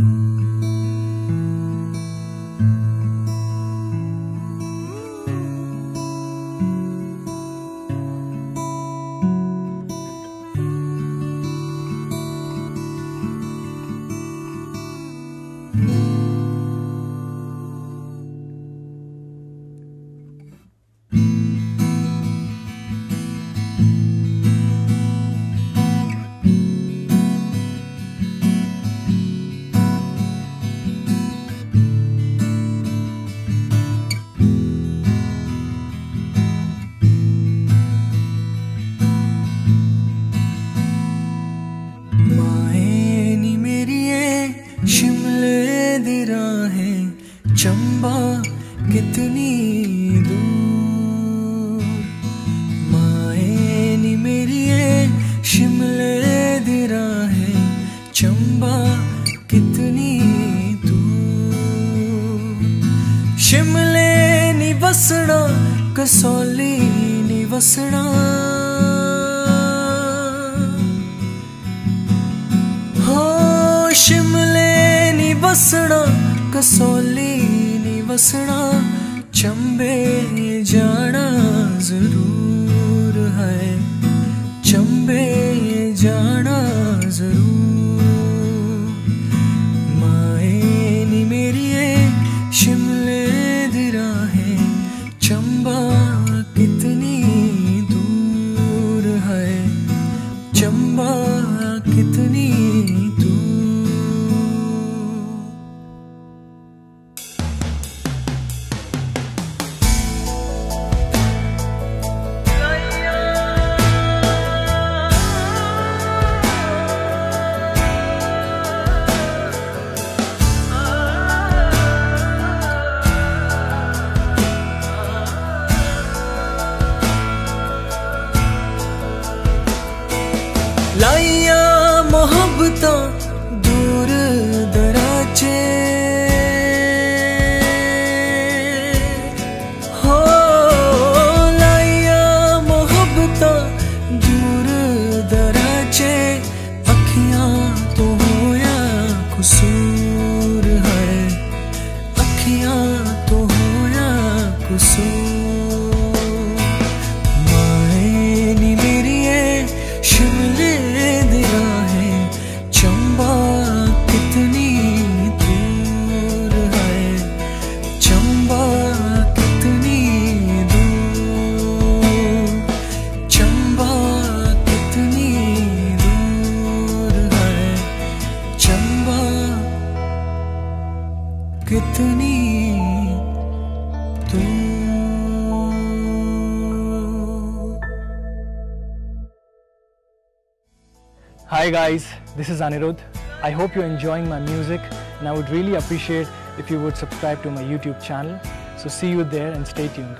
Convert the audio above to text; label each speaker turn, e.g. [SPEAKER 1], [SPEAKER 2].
[SPEAKER 1] माए कितनी दूर। माए नी मेरिए शिमले दी राहें चंबा कितनी दूर। शिमले नी बसना कसौली नी वसना हो, शिमले नी बसना कसौली नी वसना चंबे जाना ज़रूर है। चंबे जाना ज़रूर। माए नी मेरिए शिमले दी है। चंबा कितनी दूर है। चंबा कितनी 来音
[SPEAKER 2] Hi guys, this is Anirudh. I hope you're enjoying my music and I would really appreciate if you would subscribe to my YouTube channel. So see you there and stay tuned.